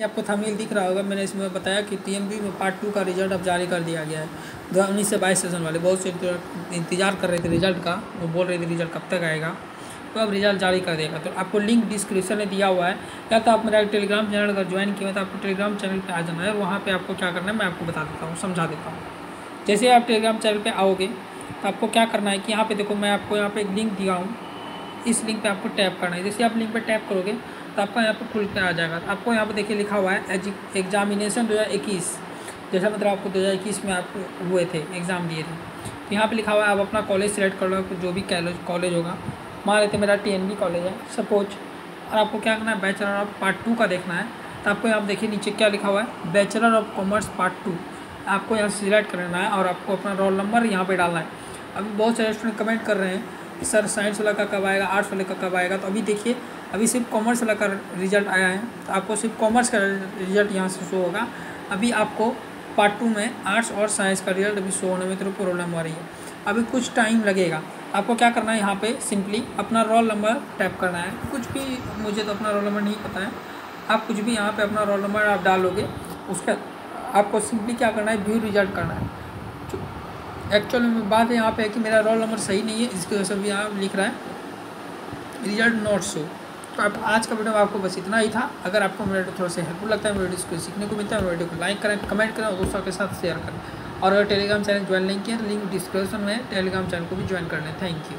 ये आपको थंबनेल दिख रहा होगा, मैंने इसमें बताया कि टीएमबी में पार्ट टू का रिज़ल्ट अब जारी कर दिया गया है। दो उन्नीस से बाईस सेशन वाले, बहुत से इंतज़ार कर रहे थे रिज़ल्ट का, वो बोल रहे थे रिज़ल्ट कब तक आएगा तो अब रिज़ल्ट जारी कर देगा तो आपको लिंक डिस्क्रिप्शन में दिया हुआ है। या तो आप मेरा टेलीग्राम चैनल अगर ज्वाइन किया तो आपको टेलीग्राम चैनल पर आ जाना है। वहाँ पर आपको क्या करना है, मैं आपको बता देता हूँ, समझा देता हूँ। जैसे आप टेलीग्राम चैनल पर आओगे तो आपको क्या करना है कि यहाँ पर देखो, मैं आपको यहाँ पर एक लिंक दिया हूँ। इस लिंक पर आपको टैप करना है। जैसे आप लिंक पर टैप करोगे तो आपका यहाँ पर खुल के आ जाएगा। आपको यहाँ पर देखिए लिखा हुआ है एग्जामिनेशन दो हज़ार इक्कीस। जैसा मतलब आपको दो हज़ार इक्कीस में आप हुए थे एग्ज़ाम दिए थे। तो यहाँ पे लिखा हुआ है, आप अपना कॉलेज सेलेक्ट कर लो जो भी कॉलेज होगा। मान लेते मेरा टीएनबी कॉलेज है सपोज़ और आपको क्या करना है बैचलर ऑफ़ पार्ट टू का देखना है। तो आपको यहाँ देखिए नीचे क्या लिखा हुआ है bachelor of commerce part two आपको यहाँ सिलेक्ट करना है और आपको अपना रोल नंबर यहाँ पर डालना है। अभी बहुत सारे स्टूडेंट कमेंट कर रहे हैं। सर साइंस वाला का कब आएगा, आर्ट्स वाले का कब आएगा तो अभी देखिए, अभी सिर्फ़ कॉमर्स वाला का रिज़ल्ट आया है तो आपको सिर्फ़ कॉमर्स का रिज़ल्ट यहाँ से शो होगा। अभी आपको पार्ट टू में आर्ट्स और साइंस का रिज़ल्ट अभी शो होने में थोड़ी प्रॉब्लम आ रही है। अभी कुछ टाइम लगेगा। आपको क्या करना है यहाँ पे सिंपली अपना रोल नंबर टैप करना है। कुछ भी, मुझे तो अपना रोल नंबर नहीं पता है। आप कुछ भी यहाँ पे अपना रोल नंबर आप डालोगे, उसका, आपको सिंपली क्या करना है व्यू रिज़ल्ट करना है। एक्चुअल में बात यहाँ पे है कि मेरा रोल नंबर सही नहीं है, इसकी वजह से भी यहाँ लिख रहा है। रिज़ल्ट नोट शो तो आप आज का वीडियो आपको बस इतना ही था। अगर आपको मेरा वीडियो थोड़ा सा हेल्पफुल लगता है, मेरे वीडियो को सीखने को मिलता है वीडियो को लाइक करें कमेंट करें और दोस्तों के साथ शेयर करें। और अगर टेलीग्राम चैनल ज्वाइन नहीं किया तो लिंक डिस्क्रिप्शन में टेलीग्राम चैनल को भी ज्वाइन कर लें। Thank you